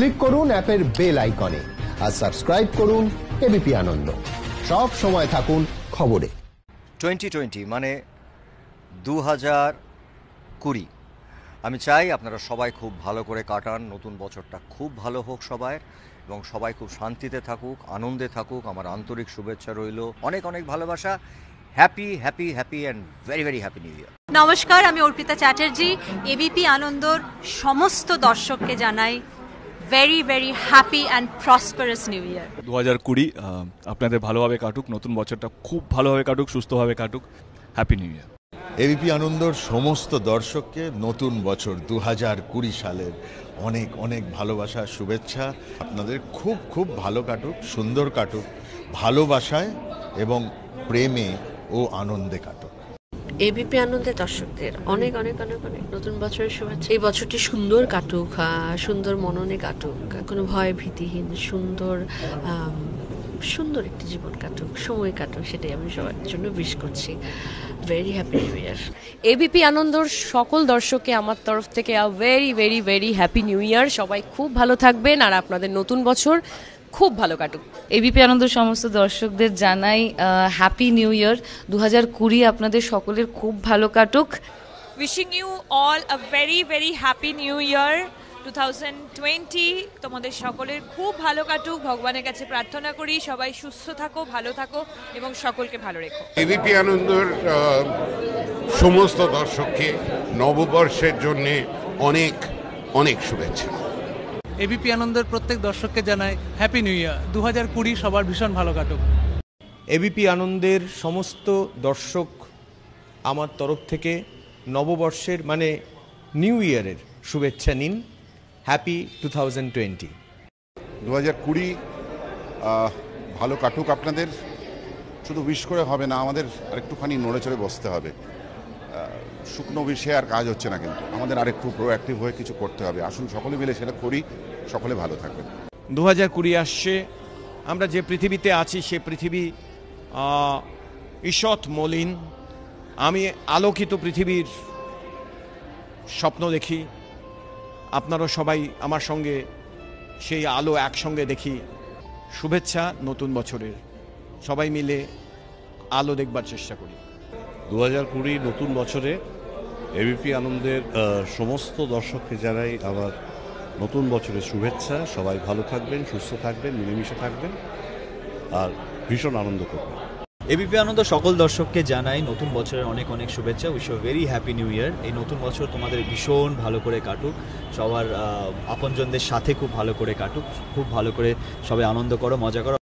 Click করুন অ্যাপের bell আইকনে আর সাবস্ক্রাইব করুন এবিপি আনন্দ। সব সময় থাকুন খবরে। টোয়েন্টি টোয়েন্টি মানে দু হাজার কুড়ি। আমি চাই আপনারা সবাই খুব ভালো করে কাটান নতুন বছরটা খুব ভালো হোক সবাই এবং সবাই খুব শান্তিতে থাকুক আনন্দে থাকুক আমার আন্তরিক শুভেচ্ছা রইল অনেক অনেক ভালোবাসা happy happy happy and very very happy new year. নমস্কার আমি অর্পিতা চ্যাটার্জি এবিপি আনন্দর সমস্ত দর্শককে জানাই very very happy and prosperous new year দু হাজার কুড়ি আপনাদের ভালোভাবে কাটুক নতুন বছরটা খুব ভালোভাবে কাটুক সুস্থভাবে কাটুক। হ্যাপি নিউ ইয়ার এবিপি আনন্দর সমস্ত দর্শককে নতুন বছর দু হাজার কুড়ি সালের অনেক অনেক ভালোবাসা শুভেচ্ছা। আপনাদের খুব খুব ভালো কাটুক সুন্দর কাটুক ভালোবাসায় এবং প্রেমে ও আনন্দে কাটুক। এবিপি আনন্দের দর্শকদের অনেক অনেক অনেক অনেক নতুন বছরের শুভেচ্ছা। এই বছরটি সুন্দর কাটুক সুন্দর মননে কাটুক, কোনো ভয় ভীতিহীন, সুন্দর সুন্দর একটি জীবন কাটুক, সময় কাটুক, সেটাই আমি সবার জন্য উইশ করছি। Very happy new year ABP আনন্দর সকল দর্শককে আমার তরফ থেকে very very very happy new year সবাই খুব ভালো থাকবেন। আর আপনাদের নতুন বছর খুব ভালো কাটুক। এবিপি আনন্দ সমস্ত দর্শকদের জানাই হ্যাপি নিউ ইয়ার দু হাজার কুড়ি আপনাদের সকলের খুব ভালো কাটুক। Wishing you all you very very happy new year to year 2020 তোমাদের সকলের খুব ভালো কাটুক। ভগবানের কাছে প্রার্থনা করি সবাই সুস্থ থাকো ভালো থাকো এবং সকলকে ভালো রেখো। এবিপি আনন্দর সমস্ত দর্শককে নববর্ষের জন্যে অনেক অনেক শুভেচ্ছা। এবিপি আনন্দের প্রত্যেক দর্শককে জানাই হ্যাপি নিউ ইয়ার দু হাজার কুড়ি সবার ভীষণ ভালো কাটুক। এবিপি আনন্দের সমস্ত দর্শক আমার তরফ থেকে নববর্ষের মানে নিউ ইয়ারের শুভেচ্ছা নিন। হ্যাপি টু থাউজেন্ড টোয়েন্টি দু হাজার কুড়ি ভালো কাটুক আপনাদের। শুধু উইশ করে হবে না আমাদের আরেকটুখানি নড়ে চড়ে বসতে হবে। শুকনো বিষয়ে আর কাজ হচ্ছে না কিন্তু। আমাদের আরেকটু প্রোঅ্যাক্টিভ হয়ে কিছু করতে হবে। আসুন সকলে মিলে সেটা করি। সকলে ভালো থাকবেন। দু হাজার কুড়ি আসছে। আমরা যে পৃথিবীতে আছি, সে পৃথিবী ঈষৎ মলিন। আমি আলোকিত পৃথিবীর স্বপ্ন দেখি। আপনারা সবাই আমার সঙ্গে সেই আলো একসঙ্গে দেখি। শুভেচ্ছা, নতুন বছরের। সবাই মিলে আলো দেখবার চেষ্টা করি। দু হাজার কুড়ি নতুন বছরে এবিপি আনন্দের সমস্ত দর্শককে জানাই আমার নতুন বছরের শুভেচ্ছা। সবাই ভালো থাকবেন, সুস্থ থাকবেন, মিলেমিশে থাকবেন আর ভীষণ আনন্দ করবেন। এবিপি আনন্দ সকল দর্শককে জানাই নতুন বছরের অনেক অনেক শুভেচ্ছা। Wish very happy new year এই নতুন বছর তোমাদের ভীষণ ভালো করে কাটুক। সবার আপনজনদের সাথে খুব ভালো করে কাটুক। খুব ভালো করে সবাই আনন্দ করো, মজা করো।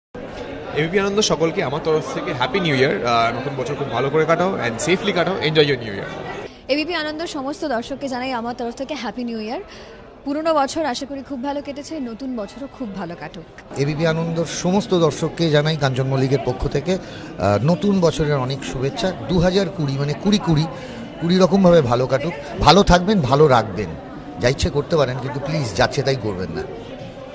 এবিপি আনন্দ সকলকে আমার তরফ থেকে হ্যাপি নিউ ইয়ার নতুন বছর খুব ভালো করে কাটাও অ্যান্ড সেফলি কাটাও enjoy your new year ABP Ananda সমস্ত দর্শককে জানাই আমার তরফ থেকে হ্যাপি নিউ ইয়ার পুরনো বছর আশা করি খুব ভালো কেটেছে নতুন বছরও খুব ভালো কাটুক। এবিপি আনন্দর সমস্ত দর্শককে জানাই কাঞ্চন মল্লিকের পক্ষ থেকে নতুন বছরের অনেক শুভেচ্ছা। দু হাজার কুড়ি মানে কুড়ি কুড়ি কুড়ি রকমভাবে ভালো কাটুক। ভালো থাকবেন ভালো রাখবেন। যা ইচ্ছে করতে পারেন কিন্তু প্লিজ যাচ্ছে তাই করবেন না।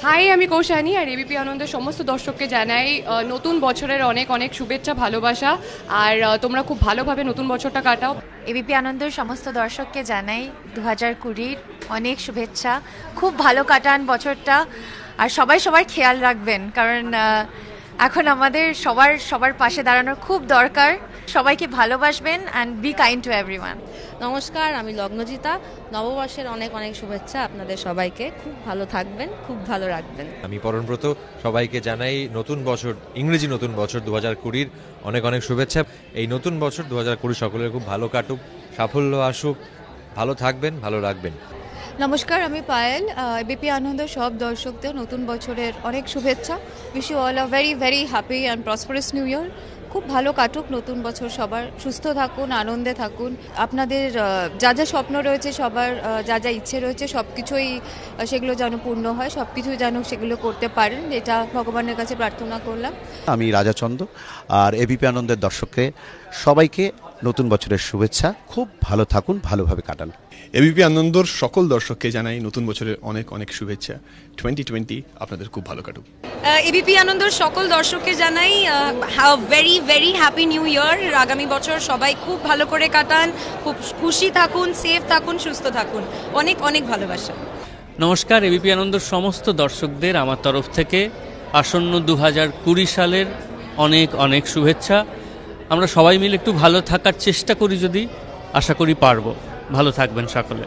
হাই আমি কৌশানী আর এবিপি আনন্দের সমস্ত দর্শককে জানাই নতুন বছরের অনেক অনেক শুভেচ্ছা, ভালোবাসা, আর তোমরা খুব ভালোভাবে নতুন বছরটা কাটাও। এবিপি আনন্দের সমস্ত দর্শককে জানাই দু হাজার কুড়ির অনেক শুভেচ্ছা, খুব ভালো কাটান বছরটা, আর সবাই সবার খেয়াল রাখবেন, কারণ এখন আমাদের সবার সবার পাশে দাঁড়ানোর খুব দরকার। সবাইকে ভালোবাসবেন and be kind to everyone নমস্কার আমি লগ্নজিতা। নববর্ষের অনেক অনেক শুভেচ্ছা আপনাদের সবাইকে। খুব ভালো থাকবেন খুব ভালো রাখবেন। আমি পরমব্রত সবাইকে জানাই নতুন বছর ইংরেজি নতুন বছর দু হাজার কুড়ির অনেক অনেক শুভেচ্ছা। এই নতুন বছর দু হাজার কুড়ি সকলের খুব ভালো কাটুক সাফল্য আসুক। ভালো থাকবেন ভালো রাখবেন। নমস্কার আমি পায়েল। এবিপি আনন্দ সব দর্শকদের নতুন বছরের অনেক শুভেচ্ছা। Wish you all a very very happy and prosperous new year খুব ভালো কাটুক নতুন বছর, সবার সুস্থ থাকুন, আনন্দে থাকুন। আপনাদের যা যা স্বপ্ন রয়েছে, সবার যা যা ইচ্ছে রয়েছে সব কিছুই সেগুলো যেন পূর্ণ হয় সব কিছুই যেন সেগুলো করতে পারেন, এটা ভগবানের কাছে প্রার্থনা করলাম। আমি রাজাচন্দ আর এবিপি আনন্দের দর্শককে সবাইকে নতুন বছরের শুভেচ্ছা। খুব ভালো থাকুন, ভালোভাবে কাটান। এবিপি আনন্দর সকল দর্শককে জানাই নতুন বছরের অনেক অনেক শুভেচ্ছা। টোয়েন্টি টোয়েন্টি আপনাদের খুব ভালো কাটুক। এবিপি আনন্দর সকল দর্শককে জানাই very very happy new year আগামী বছর সবাই খুব ভালো করে কাটান খুব খুশি থাকুন সেফ থাকুন সুস্থ থাকুন। অনেক অনেক ভালোবাসা। নমস্কার এবিপি আনন্দর সমস্ত দর্শকদের আমার তরফ থেকে। আসন্ন দু হাজার কুড়ি সালের অনেক অনেক শুভেচ্ছা। আমরা সবাই মিলে একটু ভালো থাকার চেষ্টা করি যদি আশা করি পারব। ভালো থাকবেন সকলে।